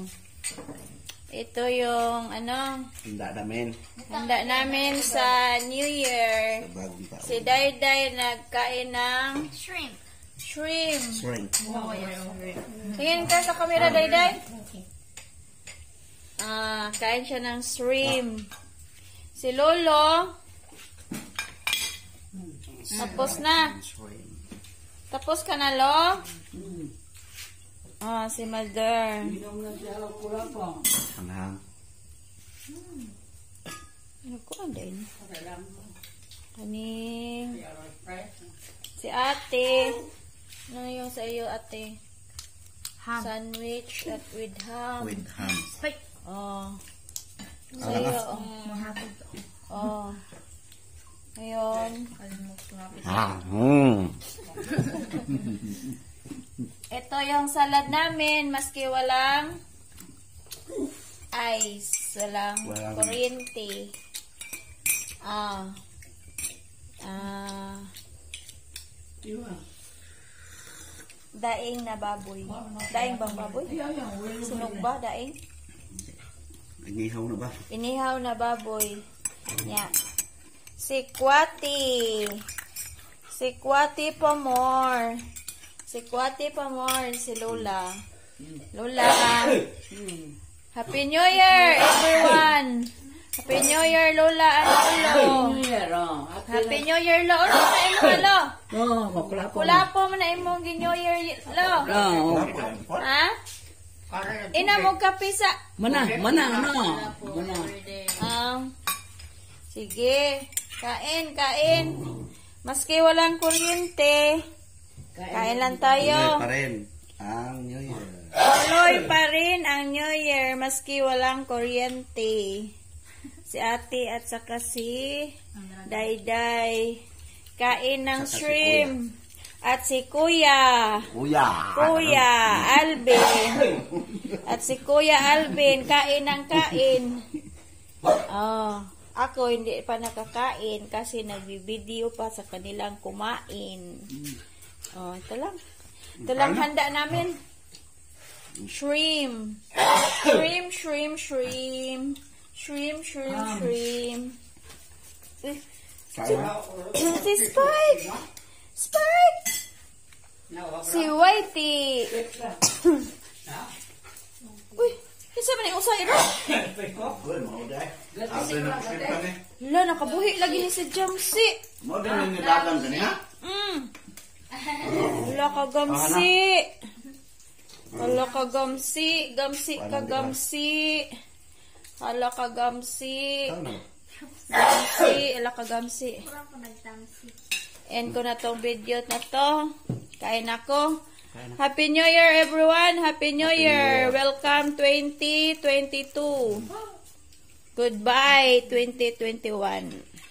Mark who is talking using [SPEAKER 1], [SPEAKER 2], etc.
[SPEAKER 1] Oh. Ito yung ano,
[SPEAKER 2] Handa namin.
[SPEAKER 1] handa namin sa New Year.
[SPEAKER 2] Sa bagong taon.
[SPEAKER 1] Si Dayday nagkain ng
[SPEAKER 3] Shrimp.
[SPEAKER 1] shrimp.
[SPEAKER 2] Shrimp.
[SPEAKER 1] Tingin ka sa camera, Dayday. Ah, kain siya ng shrimp. Si Lolo, tapos na. Tapos ka na, Lo? Ah, si Mother.
[SPEAKER 2] Hanghang.
[SPEAKER 1] Ano ko ang din? Kaning. Si ate. Ano yung sa iyo, ate?
[SPEAKER 3] Ham.
[SPEAKER 1] Sandwich at with ham.
[SPEAKER 2] With ham.
[SPEAKER 1] Oh. Sa iyo, oh. Oh. Ngayon.
[SPEAKER 2] Ah, hmm.
[SPEAKER 1] Ito yung salad namin, maski walang ice, walang,
[SPEAKER 2] Walang-
[SPEAKER 1] kuryente. Ah. Ah. Daing na baboy. Daing bang baboy? Sunog ba? Daing?
[SPEAKER 2] Inihaw na ba?
[SPEAKER 1] Inihaw na baboy. Ya. Si Kwati. Si Kwati pa more. Si Kwati pa more. Si Lola. Lola. Happy New Year, everyone. Happy New Year, Lola and Lolo. Happy New Year, Lo. Ano na imo, Lo?
[SPEAKER 4] Oh, makula po.
[SPEAKER 1] Wala po man na imo New Year, Lo.
[SPEAKER 4] Oh,
[SPEAKER 1] Ha? Ina mo kape sa...
[SPEAKER 4] mana, mana, ano? Mana.
[SPEAKER 1] Ah, sige. Kain, kain. Maski walang kuryente, kain lang
[SPEAKER 2] Tuloy
[SPEAKER 1] tayo.
[SPEAKER 2] pa rin. Ang New Year.
[SPEAKER 1] Tuloy pa rin ang New Year maski walang kuryente. Si ate at saka si Dayday. Kain ng
[SPEAKER 2] Saka si
[SPEAKER 1] shrimp. At si Kuya.
[SPEAKER 2] Kuya.
[SPEAKER 1] Kuya Alvin. At si Kuya Alvin, kain ng kain. Oh, ako hindi pa nakakain kasi nagbibideo pa sa kanilang kumain. Oh, ito lang. Ito lang handa namin. Shrimp. Shrimp, shrimp, shrimp. Shrimp, shrimp, shrimp. Eh,
[SPEAKER 2] Kaya.
[SPEAKER 1] Si Spike! Spike! Si Whitey! Uy, isa ba na yung usay ro?
[SPEAKER 2] Shrimp.
[SPEAKER 1] Hala, nakabuhi lagi ni si Jamsi.
[SPEAKER 2] Mo din ni nilagan kaniya.
[SPEAKER 1] Hala ka gamsi. Hala ka gamsi. Gamsi ka gamsi. Hala ka gamsi. Gamsi. Hala ka gamsi. End ko na tong video na to. Kain ako. Happy New Year everyone. Happy New Year. Welcome 2022. Goodbye 2021.